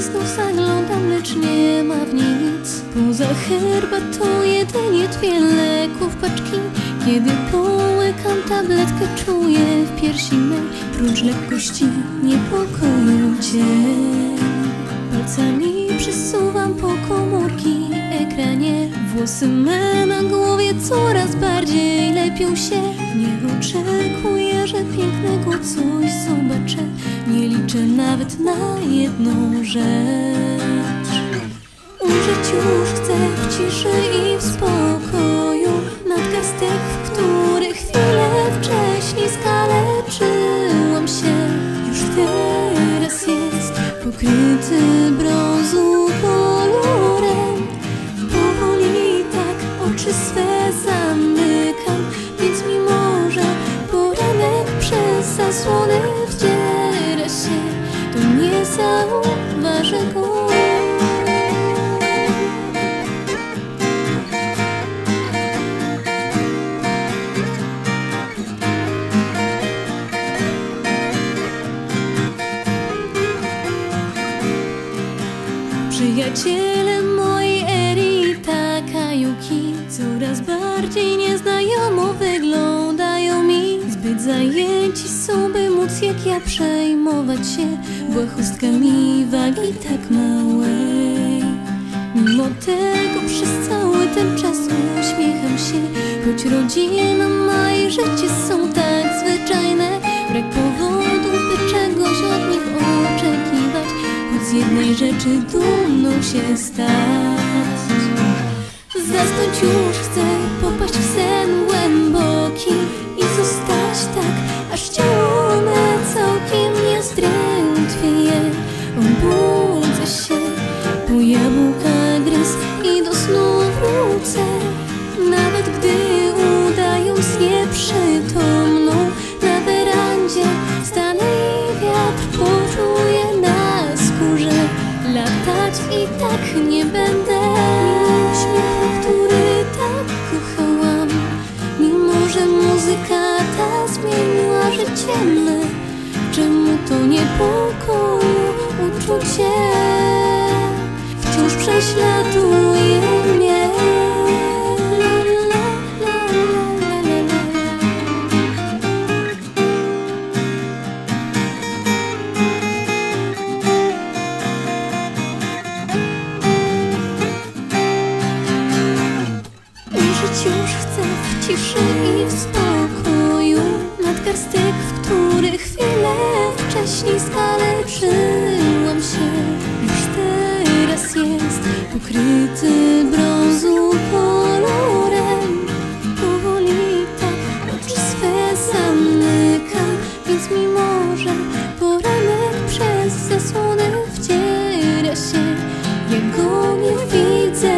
znów zaglądam, lecz nie ma w niej nic. Poza herbatą jedynie dwie leków paczki Kiedy połykam tabletkę czuję w piersi mej Prócz lekkości niepokoju Palcami przesuwam po komórki ekranie. Włosy me na głowie coraz bardziej lepią się. Nie oczekuję, że pięknego coś zobaczę Nawet na jedną rzecz. Umrzeć już chcę w ciszy i w spokoju. Nadgarstek, w który chwilę wcześniej skaleczyłam się. Już teraz jest pokryty brązu kolorem. Powoli tak oczy swe Przyjaciele mojej Eri Takayuki Coraz bardziej nieznajomo wyglądają mi. Zbyt zajęci są, by móc jak ja przejmować się Błahostkami wagi tak małej. Mimo tego przez cały ten czas uśmiecham się Choć rodzina ma i życie są tak zwyczajne. Brak powodów, by czegoś od nich oczekiwać Choć z jednej rzeczy dumną się stać. Zasnąć już chcę, popaść w sen muzyka ta zmieniła życie me Czemu to niepokoju uczucie Wciąż prześladuje mnie. Już chcę w ciszy i w spokoju Nadgarstek, w który chwilę wcześniej skaleczyłam się. Już teraz jest pokryty brązu kolorem. Powoli tak oczy swe zamykam Więc mimo, że poranek przez zasłonę wdziera się Ja go nie widzę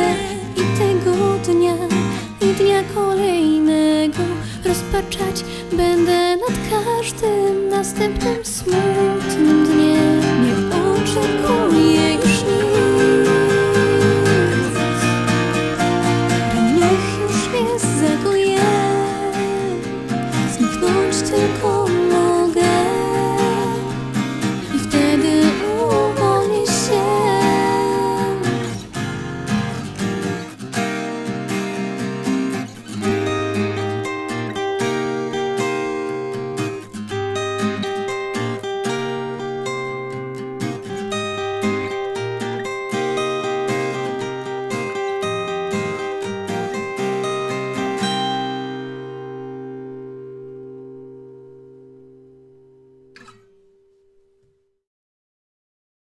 Będę nad każdym następnym smutnym dniem. Nie oczekuję już nic. Niech już nie zaguje Zniknąć tylko